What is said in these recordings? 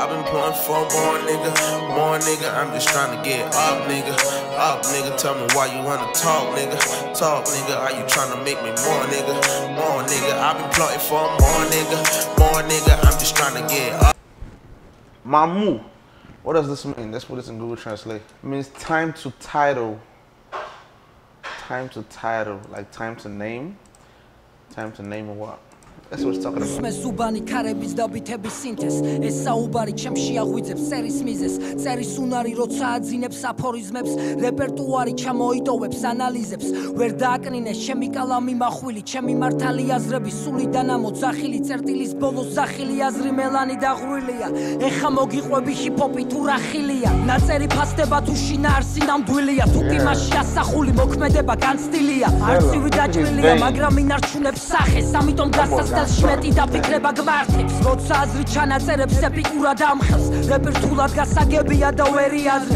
I've been pulling for more nigga, more nigga. I'm just trying to get up, nigga. Up, nigga. Tell me why you wanna talk, nigga. Talk, nigga. Are you trying to make me more, nigga? More nigga. I've been plotting for more nigga, more nigga. I'm just trying to get up. Mamu. What does this mean? Let's put this in Google Translate. It means time to title. Time to title, like time to name. Time to name? That's what talking about. მე ზუბანი ქარების დაბითების სინთეზ ეს საუბარი ჩემში აღვიძებს წერის მიზეს წერის უნარი როცა აძინებს აფორიზმებს რეპერტუარი ჩამოიტოვებს ანალიზებს. ვერ დააკნინეს ჩემი კალამი მახვილი ჩემი მართალი აზრები სულიდან ამოძახილი წერტილის ბოლოს ზახილი აზრი მელანი დაღრუილია ეხა მოგიყვები ჰიპ-ჰოპი თუ რახილია. ნაწერი ფასდება თუ შინაარსი ნამდვილია. თუ კი მასში ასახული მოქმედება განცდილია. არცივი დაჭრილია მაგრამ ინარჩუნებს სახეს. ამიტომ გასას წელს მეტი დაფიქრება გმართებს. როცა აზრი ჩანაწერებს ეპიკურად ამხელს. რეპერტულად გასაგებია და ვერი აზრი.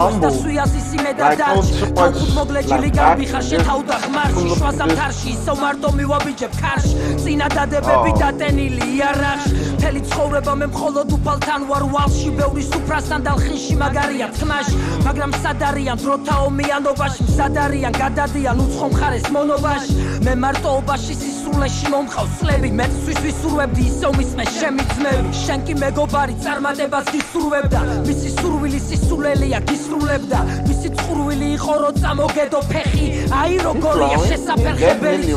humble. სუიაზის იმედა Like, და so much მოგლეჯილი ხარ შეთავდა ხმარში შუა სამთარში ისო მარტო მივაბიჯებ ქარში. წინა დადებები დატენილი იარაღში. მთელი ცხოვრება მე მხოლოდ უფალთან ვარ ვალში ბევრი სუფრასთან დალხინში მაგარია თმაში. მაგრამ სად არიან დროთა ომიანობაში მსად არიან გადადიან უცხო მხარეს მონობაში. მე მარტოობაში სისულეში მომხავს წლები მე სვის ვისურვებდი ისევ მისმე შემი ძმები შენ კი მეგობარი წარმატებას გისურვებდა. მისი სურვილი სისულელია გისრულებდა. მისი წყურვილი იყო რო წამოგედო ფეხი. აი როგორია შესაფერხებელი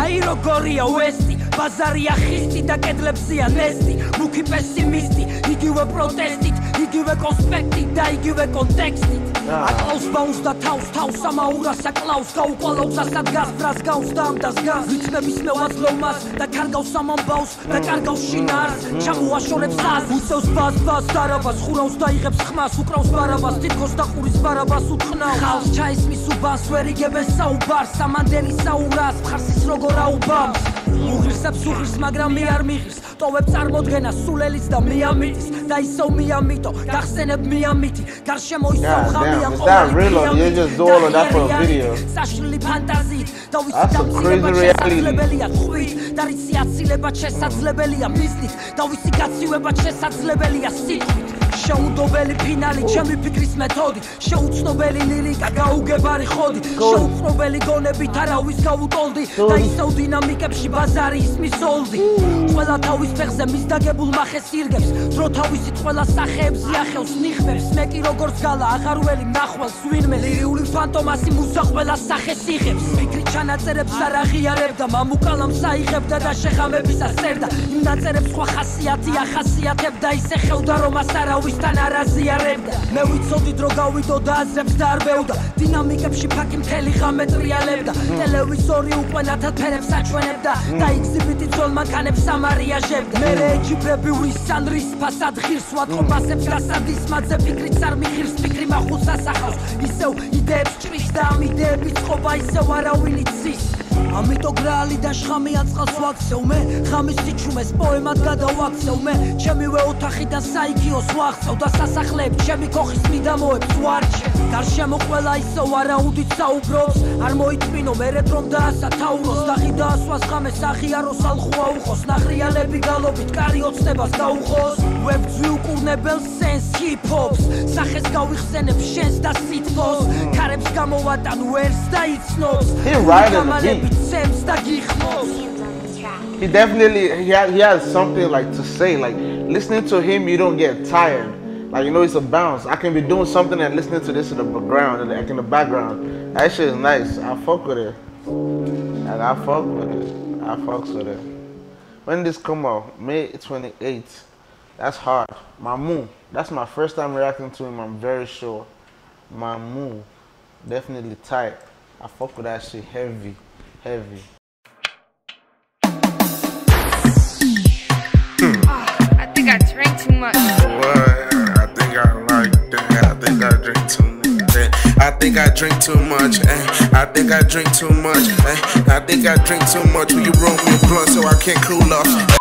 აი როგორია უესტი. ბაზარია ხისტი და კედლებზია ნესტი. მუქი პესიმისტი იგივე პროტესტით იგივე კონსპექტით და იგივე კონტექსტით. აკლავს ბაუნს და თავს თავს ამაურას აკლავს გაუყოლავს ასად გას დრას გავს და ამდას გას რითმების მევაძლევ მას და კარგავს ამამბავს და კარგავს შინარს ჩამოაშორებს აზ უწევს ბას ბას დარაბას ხურავს და იღებს ხმას. უკრავს ბარაბას თითქოს და ყურის ბარაბას უთხრავს ხალხს ჩაისმის უბანს ვერ იგებენ საუბარს. სამანდელი საურას მხარსის როგორ აუბამს უღირსებს უღირს მაგრამ მე არ მიღირს. ტოვებ წარმოდგენა სულელის და მიამიტის. და ისევ მიამიტო გახსენებ მიამიტი. გარშემო ისევ God ხამია video? საშლილი ფანტაზიით და ვიცი დამცირება შესაძლებელია ხვით და რიცი აცილება შესაძლებელია მიზნით და ვიცი გაცივება შესაძლებელია სიტყვით შეუდობელი ფინალი ჩემი ფიქრის მეთოდი. შეუცნობელი ლირიკა გაუგებარი ხოდი. შეუცნობელი გონებით არავის გაუტოლდი. და ისევ დინამიკებში ბაზარი ისმის ოლდი ყველა თავის ფეხზე მის დაგებულ მახეს ირგებს. დრო თავისით ყველა სახეებს იახევს ნიხმებს. მე კი როგორც გალა აღარველი ნახვალს ვინმე ლირიული ფანტომასი მუსა ყველა სახეს იღებს. ფიქრი ჩანაწერებს არ აღიარებდა მამუკალამს აიღებდა და შეხამებისა სერდა იმ ნაწერებს სხვა ხასიათი ახასიათებდა ისე ხევდა რომ ას არავისთან არ აზიარებდა მე ვიცოდი დრო გავიდო და აზრებს დაარბევდა დინამიკებში ფაკი მთელი ღამე ტრიალებდა. ტელევიზორი უკვე ნათათფერებს აჩვენებდა. და ექსიბიტი ძოლ მანქანებს ამარიაჟებდა მე რეჯიბრები ვისან რის ფასად ღირს ვატყობასებს გასადის მაძე ფიქრიც არ მიღირს ფიქრი მახულს ასახავს. ისევ იდეებს ჭრის და ამ იდეების წყობა ისევ არავინ იცის ამიტომ გრალი და შხამი აწყალს ვაქცევ მე ხამის სიჩუმეს პოემად გადავაქცევ მე ჩემივე ოთახიდან საიქიოს ვახცევ და სასახლეებს. ჩემი ქოხის მიდამოებს ვარჩევ გარშემო ყველა ისევ არაუდით საუბრობს. არ მოიწმინო მერე რომ დაასათაუროს და ხიდა ასვას ხამეს აღიაროს ალხუა უხოს ნახრიალები გალობით კარი ოცნებას გაუხოს ვებძვი უკურნებელ სენს ჰიპ-ჰოპს სახეს გავიხსენებ შენს და სითბოს ქარებს გამოვატან ვერს და იცნობს He right in the გამალები beat. ცემს და გიხმოს He definitely he has, he has something like to say. Like listening to him, you don't get tired. Like you know, it's a bounce. I can be doing something and listening to this in the background, in the, like in the background. That shit is nice. I fuck with it. Like I fuck with it. I fucks with it. When did this come out? May 28th. That's hard. Mamu. That's my first time reacting to him. I'm very sure. Mamu. Definitely tight. I fuck with that shit heavy, heavy. I think I drank too much. What? I think I like that. I think I drink too much. eh. I think I drink too much. eh. I think I drink too much. eh. I think I drink too much. Will you roll me a blunt so I can't cool off?